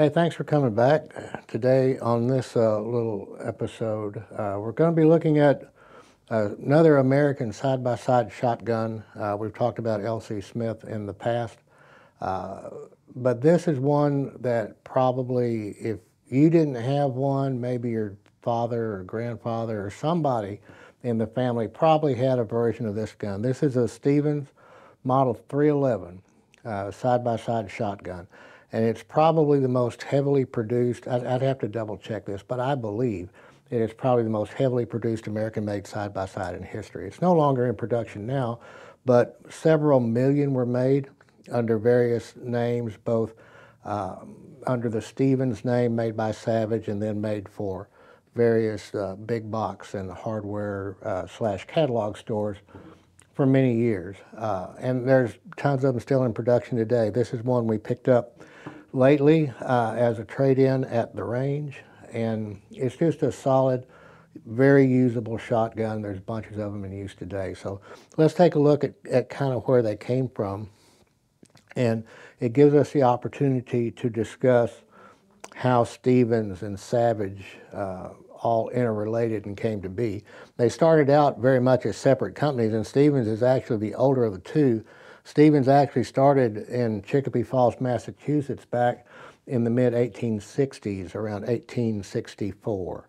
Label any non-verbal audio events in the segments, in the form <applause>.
Hey, thanks for coming back. Today on this uh, little episode, uh, we're going to be looking at uh, another American side-by-side shotgun. Uh, we've talked about L.C. Smith in the past, uh, but this is one that probably, if you didn't have one, maybe your father or grandfather or somebody in the family probably had a version of this gun. This is a Stevens Model 311 uh, side-by-side shotgun and it's probably the most heavily produced, I'd, I'd have to double check this, but I believe it is probably the most heavily produced American-made side-by-side in history. It's no longer in production now, but several million were made under various names, both um, under the Stevens name made by Savage and then made for various uh, big box and hardware uh, slash catalog stores for many years. Uh, and there's tons of them still in production today. This is one we picked up lately uh, as a trade-in at the range, and it's just a solid, very usable shotgun. There's bunches of them in use today. So let's take a look at, at kind of where they came from, and it gives us the opportunity to discuss how Stevens and Savage uh, all interrelated and came to be. They started out very much as separate companies, and Stevens is actually the older of the two, Stevens actually started in Chicopee Falls, Massachusetts back in the mid 1860s, around 1864.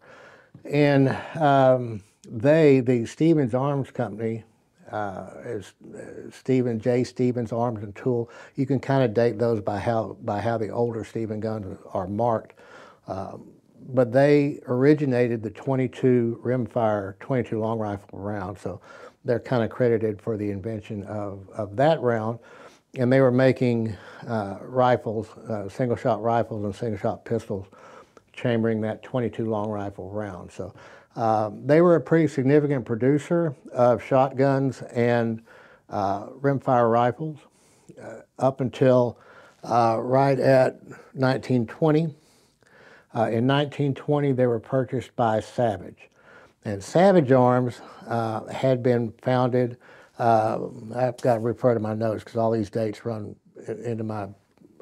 And um, they, the Stevens Arms Company, uh, is uh, Stephen J. Stevens Arms and Tool. You can kind of date those by how by how the older Stephen guns are marked. Um, but they originated the 22 rimfire 22 long rifle round. So they're kind of credited for the invention of, of that round. And they were making uh, rifles, uh, single shot rifles and single shot pistols, chambering that 22 long rifle round. So uh, they were a pretty significant producer of shotguns and uh, rimfire rifles uh, up until uh, right at 1920. In 1920, they were purchased by Savage. And Savage Arms uh, had been founded, uh, I've got to refer to my notes because all these dates run into my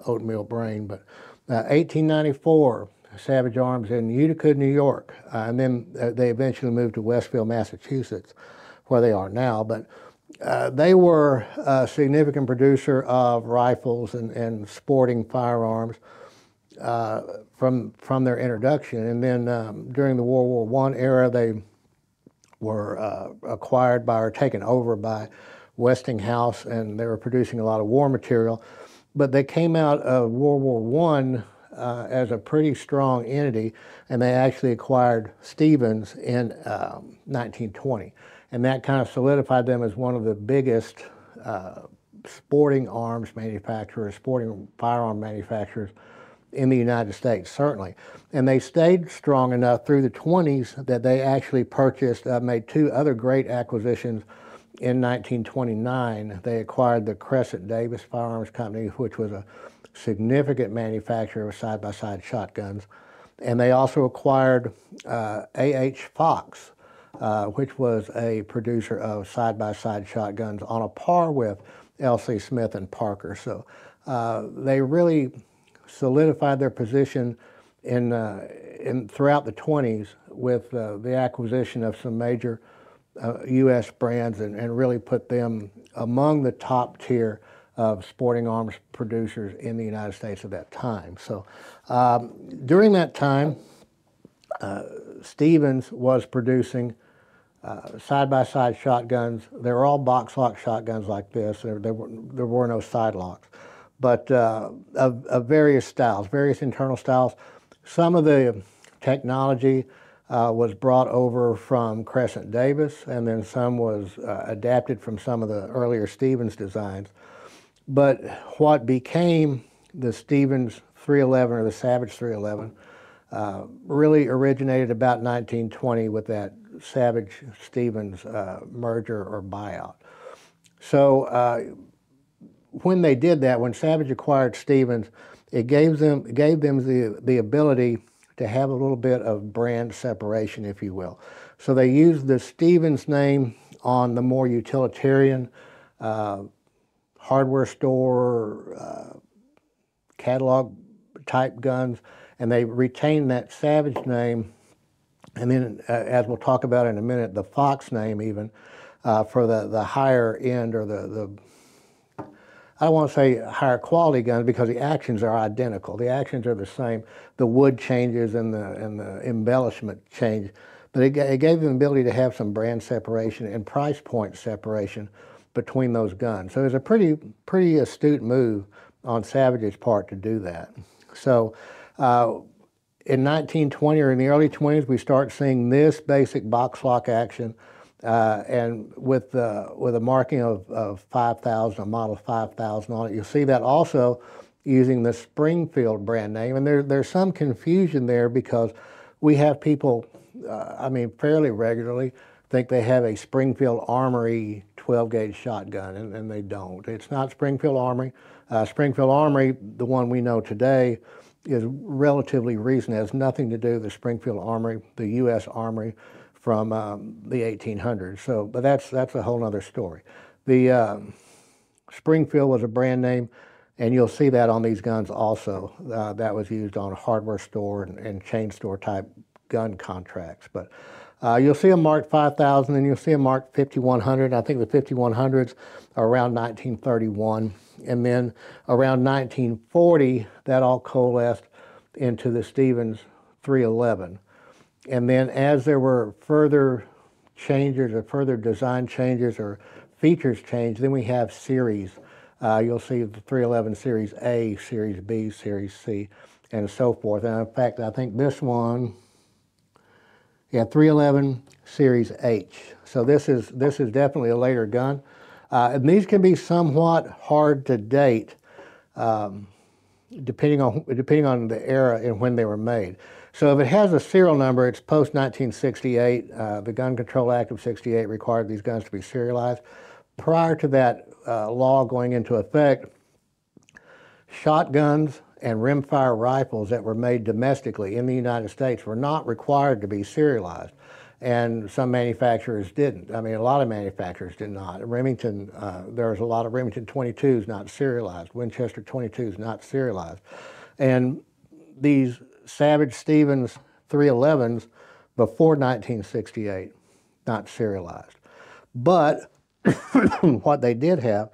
oatmeal brain, but uh, 1894, Savage Arms in Utica, New York, uh, and then uh, they eventually moved to Westfield, Massachusetts, where they are now. But uh, they were a significant producer of rifles and, and sporting firearms. Uh, from from their introduction. And then um, during the World War One era, they were uh, acquired by or taken over by Westinghouse, and they were producing a lot of war material. But they came out of World War One uh, as a pretty strong entity, and they actually acquired Stevens in um, 1920, and that kind of solidified them as one of the biggest. Uh, sporting arms manufacturers, sporting firearm manufacturers in the United States, certainly. And they stayed strong enough through the 20s that they actually purchased, uh, made two other great acquisitions in 1929. They acquired the Crescent Davis Firearms Company, which was a significant manufacturer of side-by-side shotguns. And they also acquired uh, A.H. Fox, uh, which was a producer of side-by-side shotguns on a par with L.C. Smith and Parker. So uh, they really solidified their position in, uh, in throughout the 20s with uh, the acquisition of some major uh, U.S. brands and, and really put them among the top tier of sporting arms producers in the United States at that time. So um, during that time, uh, Stevens was producing side-by-side -side shotguns. They were all box lock shotguns like this. There, there, were, there were no side locks but uh, of, of, various styles, various internal styles. Some of the technology uh, was brought over from Crescent Davis, and then some was uh, adapted from some of the earlier Stevens designs. But what became the Stevens 311 or the Savage 311 uh, really originated about 1920 with that Savage Stevens uh, merger or buyout. So uh, when they did that, when Savage acquired Stevens, it gave them gave them the the ability to have a little bit of brand separation, if you will. So they used the Stevens name on the more utilitarian uh, hardware store, uh, catalog type guns, and they retained that Savage name, and then uh, as we'll talk about in a minute, the Fox name even uh, for the the higher end or the the I don't want to say higher quality guns because the actions are identical. The actions are the same. The wood changes and the and the embellishment change, but it, it gave them the ability to have some brand separation and price point separation between those guns. So it was a pretty pretty astute move on Savage's part to do that. So. Uh, in 1920 or in the early 20s, we start seeing this basic box lock action uh, and with uh, with a marking of, of 5,000, a model 5,000 on it. You'll see that also using the Springfield brand name. And there, there's some confusion there because we have people, uh, I mean, fairly regularly think they have a Springfield Armory 12 gauge shotgun, and, and they don't. It's not Springfield Armory. Uh, Springfield Armory, the one we know today, is relatively recent, it has nothing to do with the Springfield Armory, the U.S. Armory from um, the 1800s. So, but that's that's a whole other story. The um, Springfield was a brand name, and you'll see that on these guns also. Uh, that was used on hardware store and, and, chain store type gun contracts. But uh, you'll see a Mark 5000 and you'll see a Mark 5100. I think the 5100s are around 1931. And then around 1940, that all coalesced into the Stevens 311. And then as there were further changes or further design changes or features change, then we have series. Uh, you'll see the 311 Series A, Series B, Series C, and so forth. And in fact, I think this one, yeah, 311 Series H. So this is this is definitely a later gun. Uh, and these can be somewhat hard to date, um, depending on depending on the era and when they were made. So if it has a serial number, it's post 1968. Uh, the Gun Control Act of 68 required these guns to be serialized. Prior to that uh, law going into effect, shotguns and rimfire rifles that were made domestically in the United States were not required to be serialized. And some manufacturers didn't. I mean, a lot of manufacturers did not. Remington, uh, a lot of Remington 22s not serialized, Winchester 22s not serialized. And these Savage Stevens 311s before 1968, not serialized. But <coughs> what they did have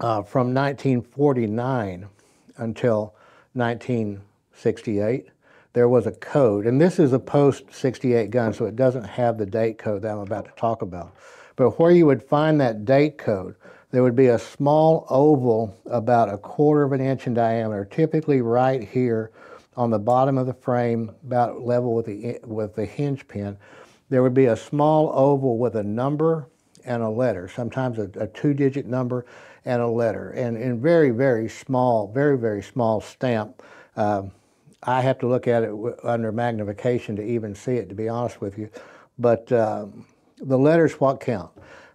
uh, from 1949 until 1968, there was a code, and this is a post 68 gun, so it doesn't have the date code that I'm about to talk about. But where you would find that date code, there would be a small oval about a quarter of an inch in diameter, typically right here on the bottom of the frame, about level with the, with the hinge pin, there would be a small oval with a number and a letter, sometimes a, a two-digit number and a letter, and in very, very small, very, very small stamp. Uh, I have to look at it under magnification to even see it, to be honest with you. But uh, the letters what count.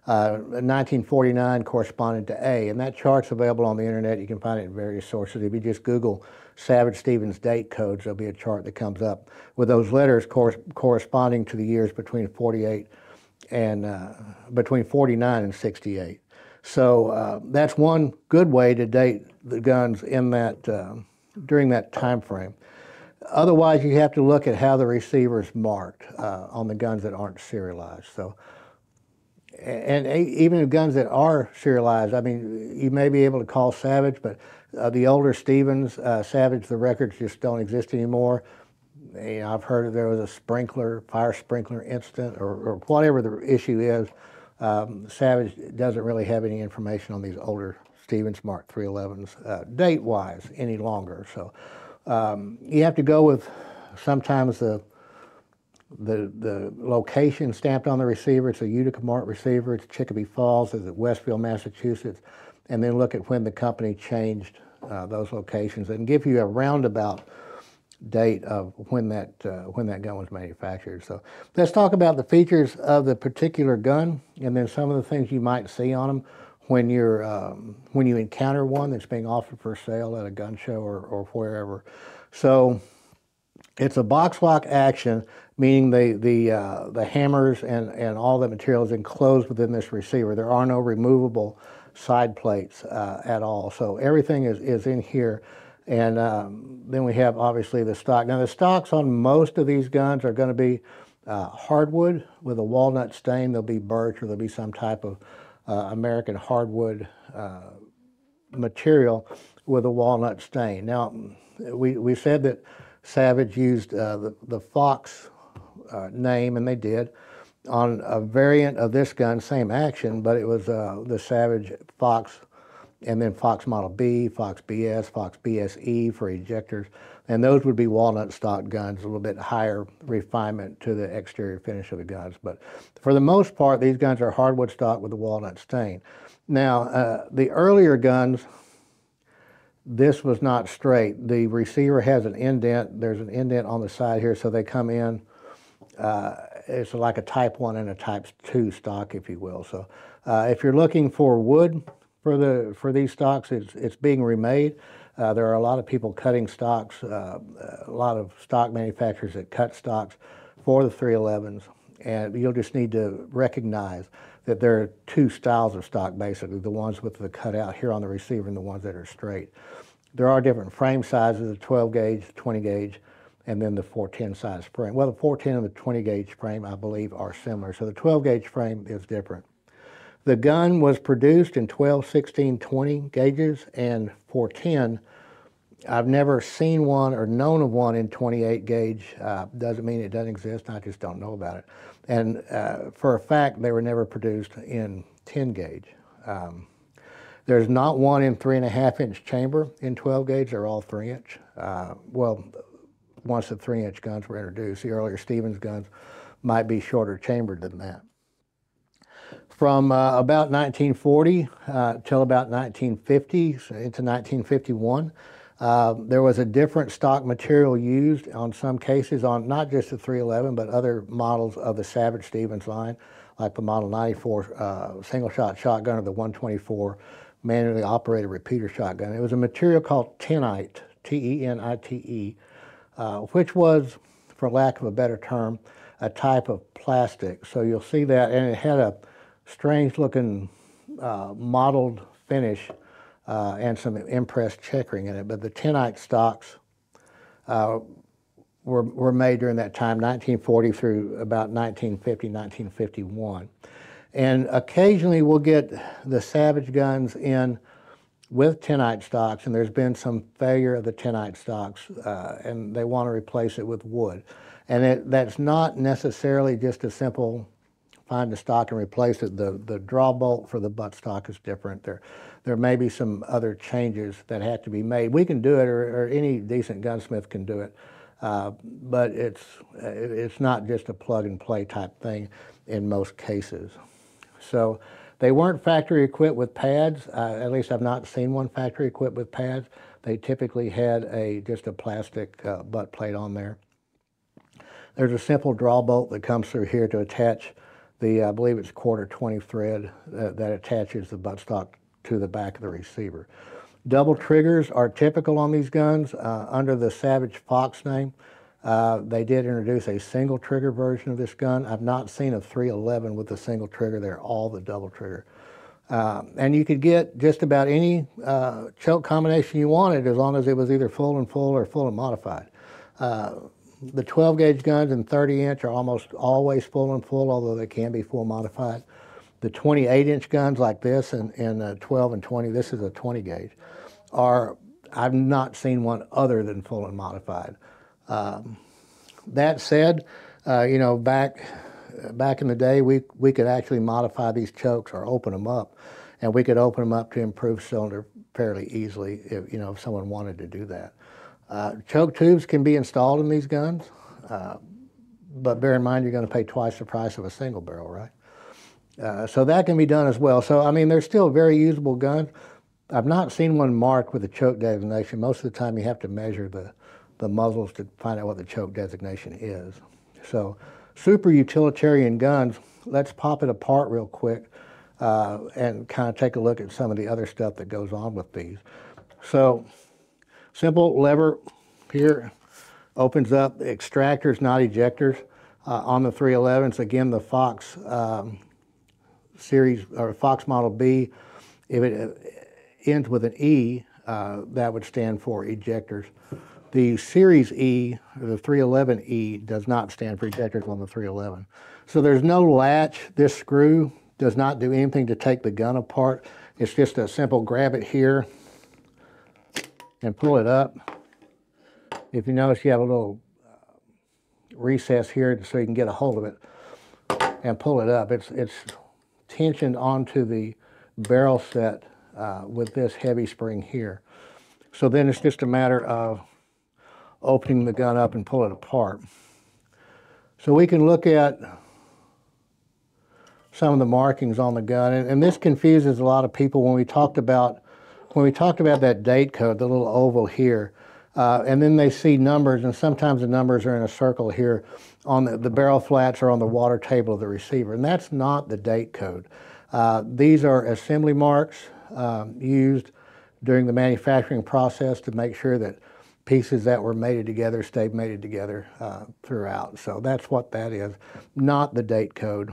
Uh, 1949 corresponded to A, and that chart's available on the internet. You can find it in various sources. If you just Google Savage Stevens date codes, there'll be a chart that comes up with those letters cor corresponding to the years between 48 and uh, between 49 and 68. So uh, that's one good way to date the guns in that uh, during that time frame. Otherwise, you have to look at how the receiver is marked uh, on the guns that aren't serialized. So and even the guns that are serialized, I mean, you may be able to call Savage, but uh, the older Stevens, uh, Savage, the records just don't exist anymore. You know, I've heard there was a sprinkler, fire sprinkler incident, or, or whatever the issue is. Um, Savage doesn't really have any information on these older Stevens Mark 311s, uh, date-wise, any longer. So um, you have to go with sometimes the the, the location stamped on the receiver, it's a Utica Mart receiver, it's Chicopee Falls, it's at Westfield, Massachusetts, and then look at when the company changed uh, those locations and give you a roundabout date of when that uh, when that gun was manufactured. So let's talk about the features of the particular gun and then some of the things you might see on them when you're um, when you encounter one that's being offered for sale at a gun show or, or wherever. So it's a box lock action meaning the, the, uh, the hammers and, and all the material is enclosed within this receiver. There are no removable side plates uh, at all. So everything is, is in here And um, then we have obviously the stock. Now the stocks on most of these guns are going to be uh, hardwood with a walnut stain. There'll be birch or there'll be some type of uh, American hardwood uh, material with a walnut stain. Now we, we said that Savage used uh, the, the Fox uh, name, and they did, on a variant of this gun, same action, but it was uh, the Savage Fox and then Fox Model B, Fox BS, Fox BSE for ejectors, and those would be walnut stock guns, a little bit higher refinement to the exterior finish of the guns. But for the most part, these guns are hardwood stock with a walnut stain. Now, uh, the earlier guns, this was not straight. The receiver has an indent. There's an indent on the side here, so they come in. Uh, it's like a Type 1 and a Type 2 stock, if you will. So uh, if you're looking for wood for the for these stocks, it's, it's being remade. Uh, there are a lot of people cutting stocks, uh, a lot of stock manufacturers that cut stocks for the 311s. And you'll just need to recognize that there are two styles of stock basically, the ones with the cutout here on the receiver and the ones that are straight. There are different frame sizes, the 12 gauge, 20 gauge, and then the 410 size frame. Well, the 410 and the 20 gauge frame, I believe, are similar. So the 12 gauge frame is different. The gun was produced in 12, 16, 20 gauges and 410. I've never seen one or known of one in 28 gauge. Uh, doesn't mean it doesn't exist. I just don't know about it. And uh, for a fact, they were never produced in 10 gauge. Um, there's not one in three and a half inch chamber in 12 gauge. They're all three inch. Uh, well, once the three inch guns were introduced, the earlier Stevens guns might be shorter chambered than that. From uh, about 1940 uh, till about 1950 so into 1951, uh, there was a different stock material used on some cases on not just the 311 but other models of the Savage Stevens line, like the Model 94 uh, single shot shotgun or the 124 manually operated repeater shotgun. It was a material called Tenite, T-E-N-I-T-E, uh, which was, for lack of a better term, a type of plastic. So you'll see that, and it had a strange looking uh, mottled finish uh, and some impressed checkering in it. But the Tenite stocks uh, were, were made during that time, 1940 through about 1950, 1951. And occasionally we'll get the Savage guns in with Tenite stocks, and there's been some failure of the Tenite stocks, uh, and they want to replace it with wood. And it, that's not necessarily just a simple find the stock and replace it. The, the draw bolt for the butt stock is different. There, there may be some other changes that have to be made. We can do it, or, or any decent gunsmith can do it, uh, but it's, it's not just a plug and play type thing in most cases. So they weren't factory equipped with pads. Uh, at least I've not seen one factory equipped with pads. They typically had a just a plastic uh, butt plate on there. There's a simple draw bolt that comes through here to attach the, I believe it's quarter 20 thread uh, that attaches the buttstock to the back of the receiver. Double triggers are typical on these guns uh, under the Savage Fox name. Uh, they did introduce a single trigger version of this gun. I've not seen a 311 with a single trigger. They're all the double trigger. Uh, and you could get just about any uh, choke combination you wanted as long as it was either full and full or full and modified. Uh, the 12 gauge guns and 30 inch are almost always full and full, although they can be full modified. The 28 inch guns like this and, and uh, 12 and 20, this is a 20 gauge, are, I've not seen one other than full and modified. Um, that said, uh, you know, back back in the day, we we could actually modify these chokes or open them up, and we could open them up to improve cylinder fairly easily if you know if someone wanted to do that. Uh, choke tubes can be installed in these guns, uh, but bear in mind you're going to pay twice the price of a single barrel, right? Uh, so that can be done as well. So I mean, they're still very usable guns. I've not seen one marked with a choke designation. Most of the time, you have to measure the the muzzles to find out what the choke designation is. So super utilitarian guns, let's pop it apart real quick uh, and kind of take a look at some of the other stuff that goes on with these. So simple lever here opens up extractors, not ejectors. Uh, on the 311s, again, the Fox um, series or Fox Model B, if it ends with an E, uh, that would stand for ejectors. The Series E, the 311E, does not stand for ejectors on the 311. So there's no latch. This screw does not do anything to take the gun apart. It's just a simple grab it here and pull it up. If you notice, you have a little uh, recess here so you can get a hold of it and pull it up. It's, it's tensioned onto the barrel set uh, with this heavy spring here. So then it's just a matter of opening the gun up and pull it apart. So we can look at some of the markings on the gun, and, and this confuses a lot of people when we talked about when we talked about that date code, the little oval here, uh, and then they see numbers, and sometimes the numbers are in a circle here on the, the barrel flats or on the water table of the receiver, and that's not the date code. Uh, these are assembly marks um, used during the manufacturing process to make sure that pieces that were mated together stayed mated together uh, throughout. So that's what that is, not the date code.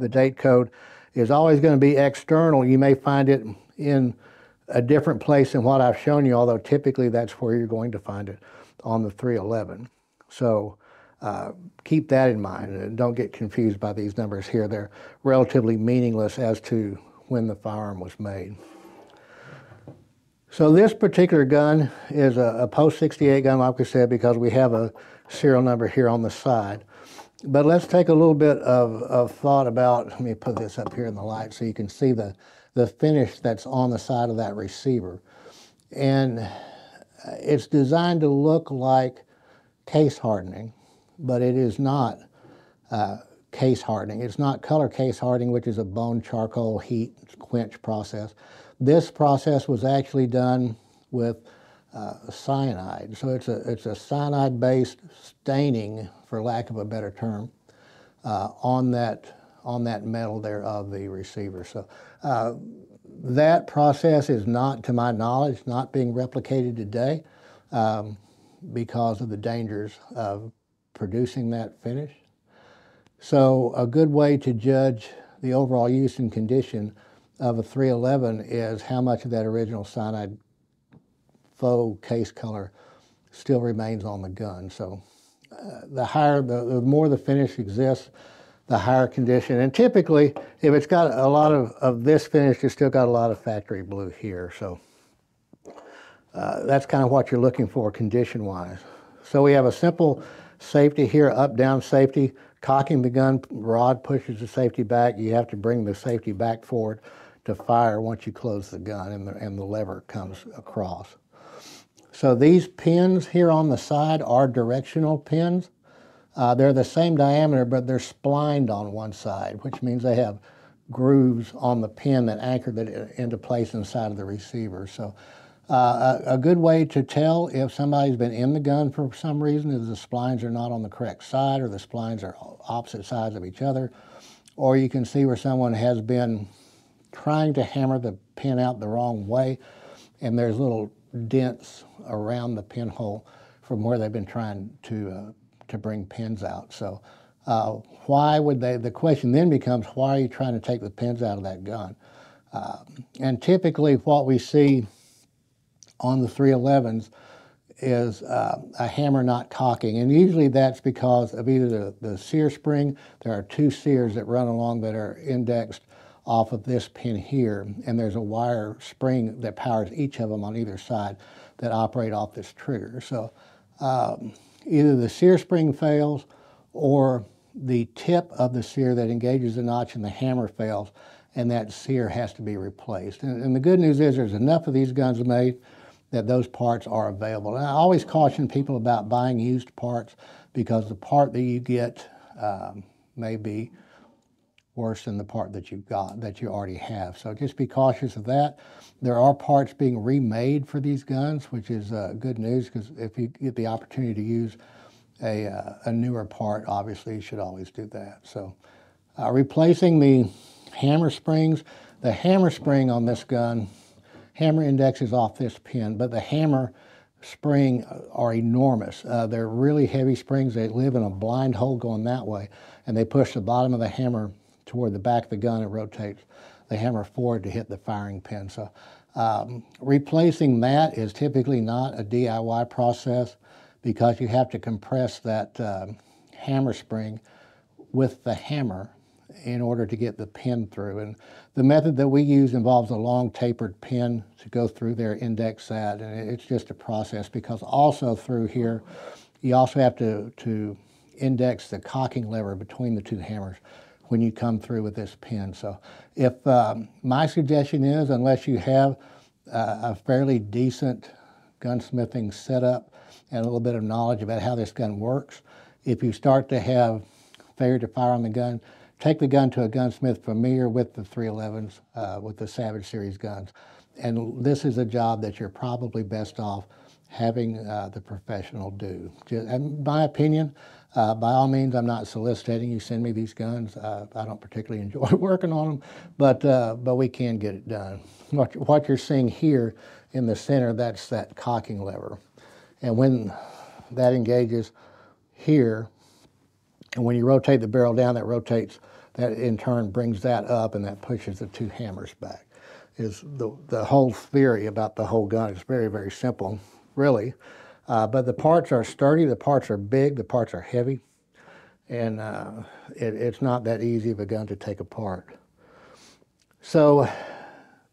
The date code is always going to be external. You may find it in a different place than what I've shown you, although typically that's where you're going to find it on the 311. So uh, keep that in mind and don't get confused by these numbers here. They're relatively meaningless as to when the firearm was made. So this particular gun is a, a post 68 gun, like we said, because we have a serial number here on the side. But let's take a little bit of, of thought about, let me put this up here in the light so you can see the, the finish that's on the side of that receiver. And it's designed to look like case hardening, but it is not uh, case hardening. It's not color case hardening, which is a bone charcoal heat quench process. This process was actually done with uh, cyanide. So it's a, it's a cyanide-based staining, for lack of a better term, uh, on, that, on that metal there of the receiver. So uh, that process is not, to my knowledge, not being replicated today um, because of the dangers of producing that finish. So a good way to judge the overall use and condition of a 311 is how much of that original cyanide faux case color still remains on the gun. So uh, the higher, the, the, more the finish exists, the higher condition. And typically, if it's got a lot of, of this finish, it's still got a lot of factory blue here. So uh, that's kind of what you're looking for condition-wise. So we have a simple safety here, up-down safety. Cocking the gun rod pushes the safety back. You have to bring the safety back forward to fire once you close the gun and the, and the lever comes across. So these pins here on the side are directional pins. Uh, they're the same diameter, but they're splined on one side, which means they have grooves on the pin that anchor it into place inside of the receiver. So uh, a, a, good way to tell if somebody's been in the gun for some reason is the splines are not on the correct side or the splines are opposite sides of each other. Or you can see where someone has been trying to hammer the pin out the wrong way, and there's little dents around the pinhole from where they've been trying to uh, to bring pins out. So uh, why would they? The question then becomes, why are you trying to take the pins out of that gun? Uh, and typically, what we see on the 311s is uh, a hammer not cocking. And usually that's because of either the, the sear spring, there are two sears that run along that are indexed off of this pin here, and there's a wire spring that powers each of them on either side that operate off this trigger. So um, either the sear spring fails or the tip of the sear that engages the notch in the hammer fails, and that sear has to be replaced. And, and the good news is there's enough of these guns made that those parts are available. And I always caution people about buying used parts because the part that you get um, may be worse than the part that you've got, that you already have. So just be cautious of that. There are parts being remade for these guns, which is uh, good news because if you get the opportunity to use a, uh, a newer part, obviously you should always do that. So uh, replacing the hammer springs, the hammer spring on this gun, hammer index is off this pin, but the hammer spring are enormous. Uh, they're really heavy springs. They live in a blind hole going that way, and they push the bottom of the hammer toward the back of the gun, it rotates the hammer forward to hit the firing pin. So Um, replacing that is typically not a DIY process because you have to compress that uh, hammer spring with the hammer in order to get the pin through. And the method that we use involves a long tapered pin to go through there, index that, and it's just a process because also through here, you also have to, to index the cocking lever between the two hammers when you come through with this pin. So if um, my suggestion is, unless you have uh, a fairly decent gunsmithing setup and a little bit of knowledge about how this gun works, if you start to have failure to fire on the gun, take the gun to a gunsmith familiar with the 311s, uh, with the Savage series guns. And this is a job that you're probably best off having uh, the professional do. Just, my opinion, uh, by all means, I'm not soliciting you send me these guns. Uh, I don't particularly <laughs> enjoy working on them, but, uh, but we can get it done. What, what you're seeing here in the center, that's that cocking lever. And when that engages here, and when you rotate the barrel down, that rotates, that in turn brings that up and that pushes the two hammers back. Is the, the whole theory about the whole gun is very, very simple, really. Uh, but the parts are sturdy, the parts are big, the parts are heavy, and uh, it, it's not that easy of a gun to take apart. So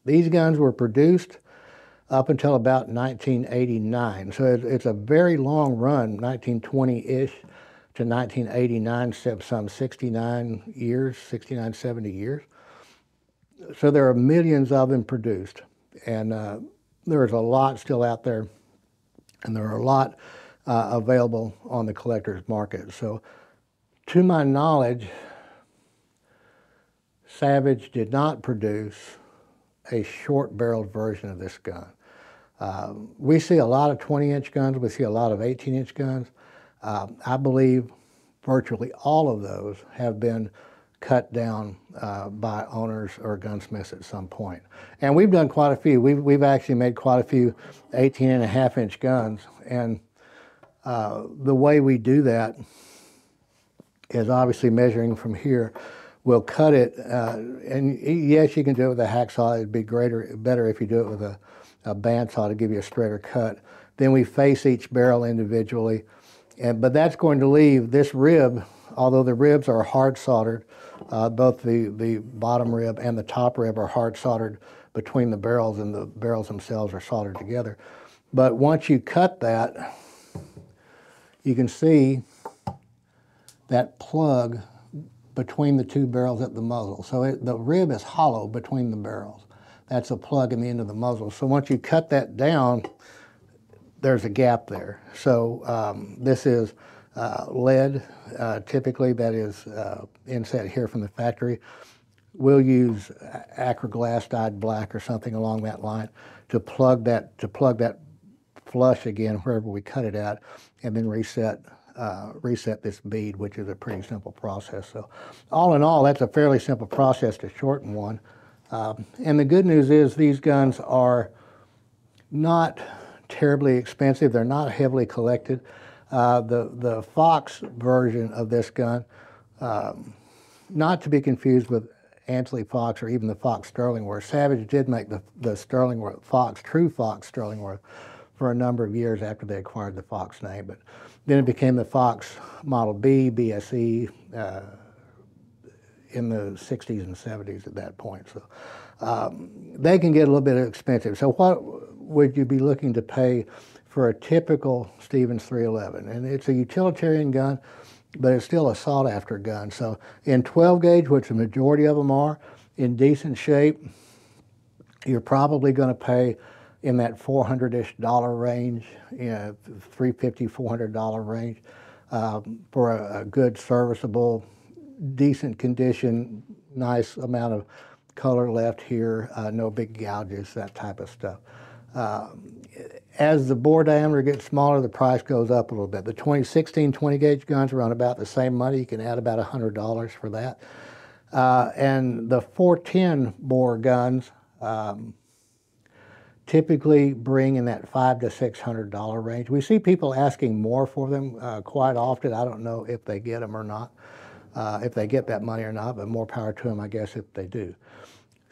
these guns were produced up until about 1989. So it, it's a very long run, 1920-ish to 1989, some 69 years, 69, 70 years. So there are millions of them produced. And uh, there's a lot still out there, and there are a lot uh, available on the collector's market. So to my knowledge, Savage did not produce a short-barreled version of this gun. Uh, we see a lot of 20-inch guns. We see a lot of 18-inch guns. Uh, I believe virtually all of those have been cut down uh, by owners or gunsmiths at some point. And we've done quite a few. We've, we've actually made quite a few 18 and a half inch guns. And uh, the way we do that is obviously measuring from here. We'll cut it, uh, and yes, you can do it with a hacksaw. It'd be greater, better if you do it with a, a bandsaw to give you a straighter cut. Then we face each barrel individually and, but that's going to leave this rib, although the ribs are hard soldered, uh, both the, the bottom rib and the top rib are hard soldered between the barrels and the barrels themselves are soldered together. But once you cut that, you can see that plug between the two barrels at the muzzle. So it, the rib is hollow between the barrels. That's a plug in the end of the muzzle. So once you cut that down, there's a gap there. So um, this is lead, uh, typically that is uh, inset here from the factory. We'll use Acraglas dyed black or something along that line to plug that to plug that flush again wherever we cut it at, and then reset uh, reset this bead, which is a pretty simple process. So, all in all, that's a fairly simple process to shorten one. Um, and the good news is these guns are not terribly expensive. They're not heavily collected. Uh, the, the Fox version of this gun, um, not to be confused with Ansley Fox or even the Fox Sterlingworth. Savage did make the, the Sterlingworth, Fox, true Fox Sterlingworth for a number of years after they acquired the Fox name. But then it became the Fox Model B, BSE, uh, in the 60s and 70s at that point. So um, they can get a little bit expensive. So what would you be looking to pay for a typical Stevens 311? And it's a utilitarian gun, but it's still a sought after gun. So in 12 gauge, which the majority of them are, in decent shape, you're probably going to pay in that 400-ish dollar range, you know, 350 $400 range um, for a, a good, serviceable, decent condition, nice amount of color left here, uh, no big gouges, that type of stuff. Uh, as the bore diameter gets smaller, the price goes up a little bit. The 2016 20 gauge guns run about the same money. You can add about $100 for that. Uh, and the 410 bore guns um, typically bring in that five to six hundred dollar range. We see people asking more for them uh, quite often. I don't know if they get them or not, uh, if they get that money or not, but more power to them, I guess, if they do.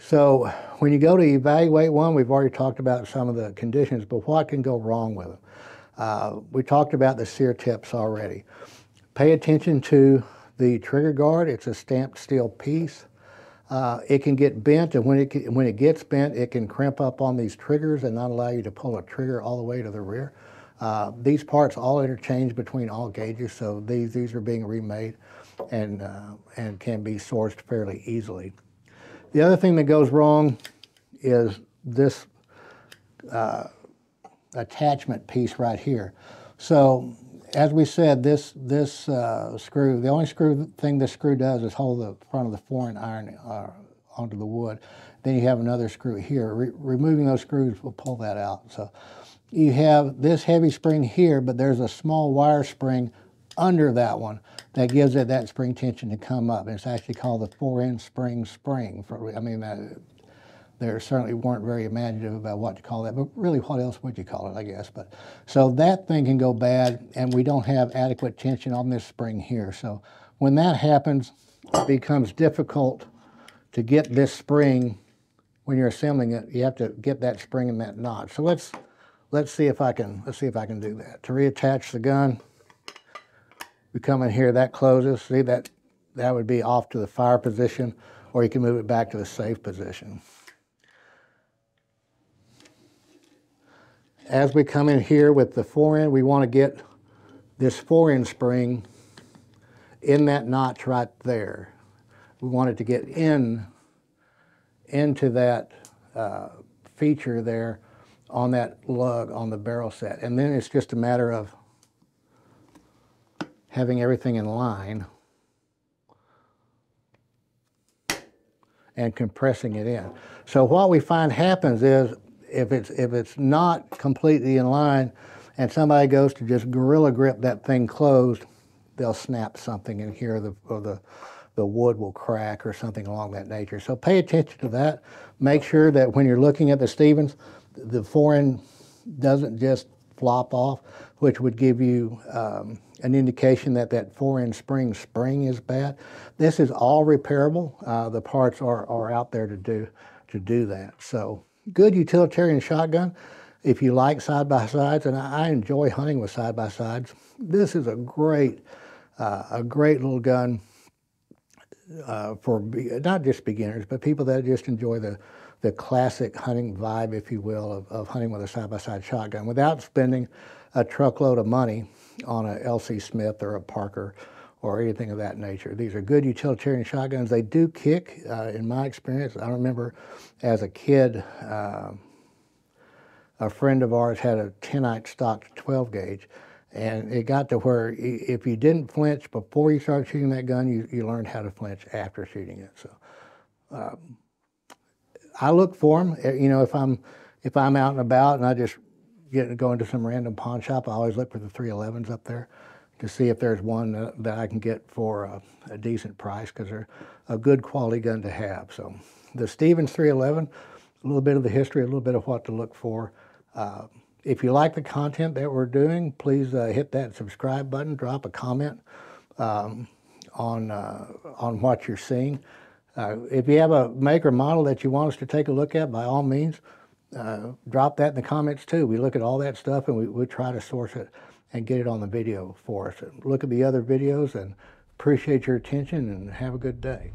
So when you go to evaluate one, we've already talked about some of the conditions, but what can go wrong with them? Uh, we talked about the sear tips already. Pay attention to the trigger guard. It's a stamped steel piece. Uh, it can get bent, and when it, when it gets bent, it can crimp up on these triggers and not allow you to pull a trigger all the way to the rear. Uh, these parts all interchange between all gauges, so these, these are being remade and, uh, and can be sourced fairly easily. The other thing that goes wrong is this uh, attachment piece right here. So as we said, this this uh, screw, the only screw thing this screw does is hold the front of the fore-end iron uh, onto the wood. Then you have another screw here. Re removing those screws will pull that out. So you have this heavy spring here, but there's a small wire spring under that one that gives it that spring tension to come up. And it's actually called the fore-end spring spring. For, I mean, uh, they certainly weren't very imaginative about what to call that, but really what else would you call it, I guess. But So that thing can go bad, and we don't have adequate tension on this spring here. So when that happens, it becomes difficult to get this spring when you're assembling it. You have to get that spring in that notch. So let's let's see if I can let's see if I can do that. To reattach the gun, we come in here, that closes. See that that would be off to the fire position, or you can move it back to the safe position. As we come in here with the fore-end, we want to get this fore-end spring in that notch right there. We want it to get in into that uh, feature there on that lug on the barrel set. And then it's just a matter of having everything in line and compressing it in. So what we find happens is if it's, if it's not completely in line and somebody goes to just gorilla grip that thing closed, they'll snap something in here the, or the, the wood will crack or something along that nature. So pay attention to that. Make sure that when you're looking at the Stevens, the fore-end doesn't just flop off, which would give you um, an indication that that fore-end spring spring is bad. This is all repairable. Uh, the parts are, are out there to do, to do that. So good utilitarian shotgun. If you like side-by-sides, and I, enjoy hunting with side-by-sides, this is a great, uh, a great little gun uh, for not just beginners, but people that just enjoy the, the classic hunting vibe, if you will, of, of hunting with a side-by-side shotgun without spending a truckload of money on a LC Smith or a Parker or anything of that nature. These are good utilitarian shotguns. They do kick, uh, in my experience. I remember as a kid, uh, a friend of ours had a 10-aught stock 12 gauge, and it got to where if you didn't flinch before you started shooting that gun, you, you learned how to flinch after shooting it. So um, I look for them. Eh, you know, if I'm if I'm out and about and I just get go into some random pawn shop, I always look for the 311s up there to see if there's one that, that I can get for a, a decent price because they're a good quality gun to have. So the Stevens 311, a little bit of the history, a little bit of what to look for. Uh, if you like the content that we're doing, please uh, hit that subscribe button, drop a comment um, on, uh, on what you're seeing. Uh, if you have a make or model that you want us to take a look at, by all means, uh, drop that in the comments too. We look at all that stuff and we, we try to source it and get it on the video for us. Look at the other videos and appreciate your attention and have a good day.